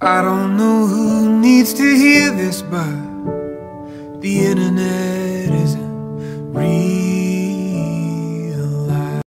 I don't know who needs to hear this, but the internet